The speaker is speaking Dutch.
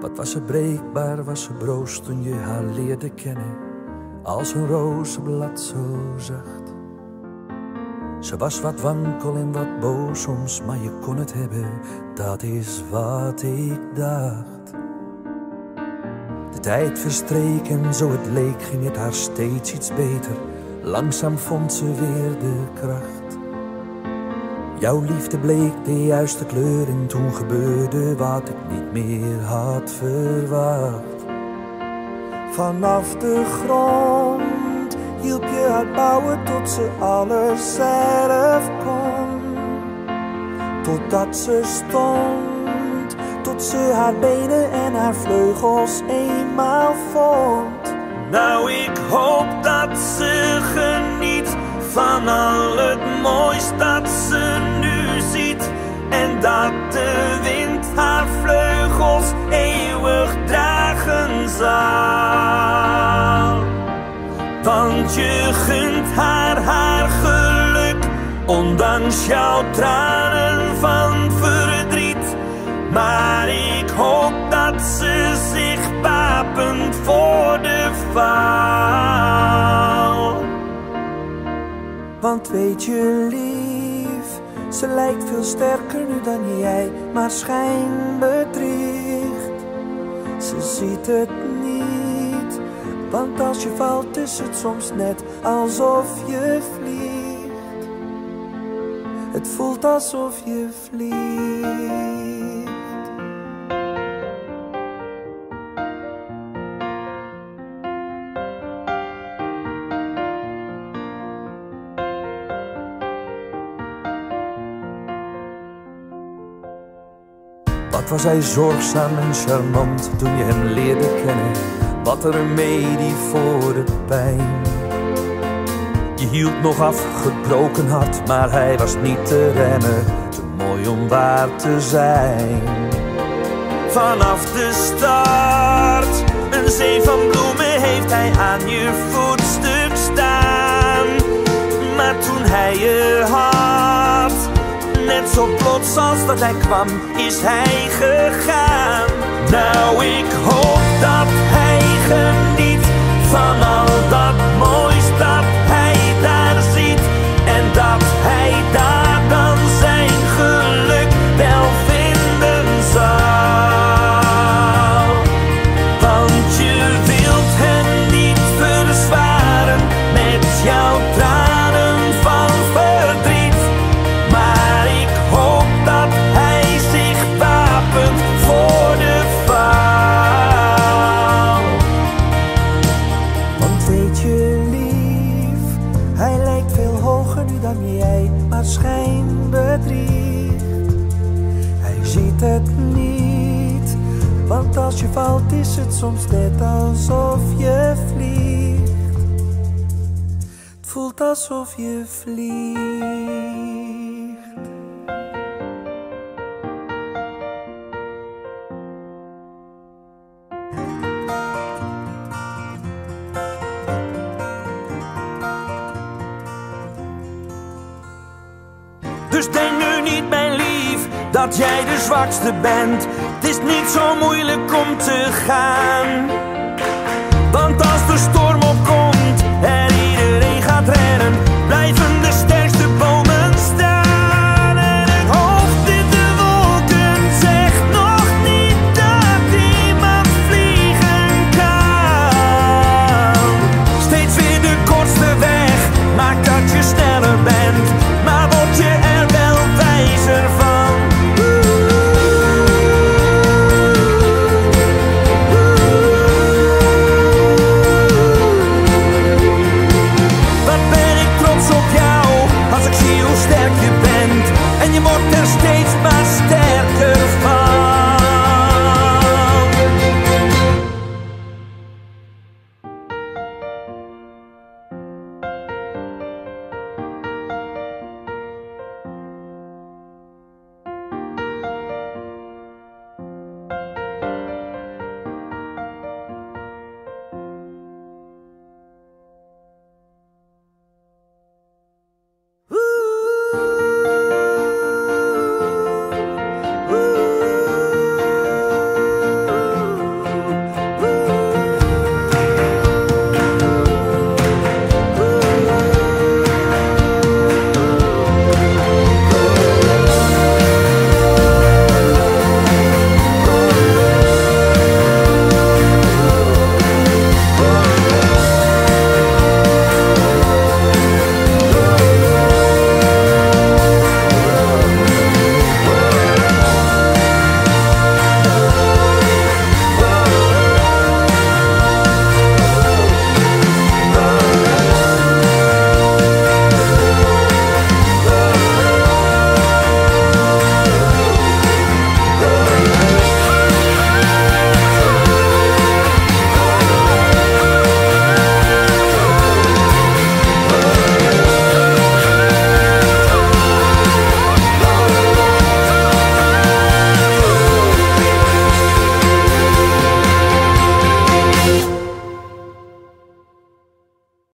Wat was ze breekbaar, was ze broos toen je haar leerde kennen, als een rozenblad zo zacht. Ze was wat wankel en wat boos soms, maar je kon het hebben, dat is wat ik dacht. De tijd verstreek en zo het leek ging het haar steeds iets beter. Langzaam vond ze weer de kracht. Jouw liefde bleek de juiste kleur en toen gebeurde wat ik niet meer had verwacht. Vanaf de grond hielp je haar bouwen tot ze alles zelf kon. Totdat ze stond, tot ze haar benen en haar vleugels eenmaal vond. Nou, ik hoop dat ze geniet van al het moois dat ze nu ziet. En dat de wind haar vleugels eeuwig dragen zal. Want je gunt haar haar geluk, ondanks jouw tranen van verdriet. Maar ik hoop dat ze zich Want weet je lief, ze lijkt veel sterker nu dan jij, maar schijnbedriegt. Ze ziet het niet, want als je valt is het soms net alsof je vliegt. Het voelt alsof je vliegt. Wat was hij zorgzaam en charmant toen je hem leerde kennen? Wat een remedie voor de pijn. Je hield nog afgebroken hart, maar hij was niet te remmen. Te mooi om waar te zijn. Vanaf de start, zo plots als dat hij kwam, is hij gegaan. Nou, ik dan jij, maar schijnbedriegt. Hij ziet het niet, want als je valt is het soms net alsof je vliegt. Het voelt alsof je vliegt. Dat jij de zwakste bent. Het is niet zo moeilijk om te gaan.